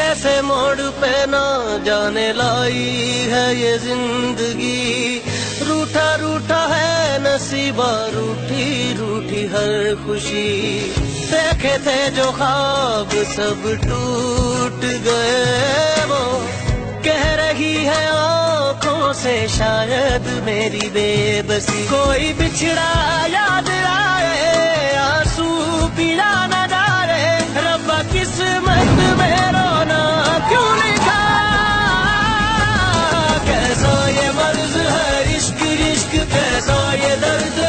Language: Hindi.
कैसे मोड़ पे ना जाने लाई है ये ज़िंदगी। रूठा रूठा है नसीबा, रूठी रूठी हर खुशी। देखे थे जो ख्वाब सब टूट गए वो। कह रही है आँखों से शायद मेरी बेबसी। कोई बिछड़ा याद आए, आँसू पीड़ा न डाले रब्बा किस्मत doye dard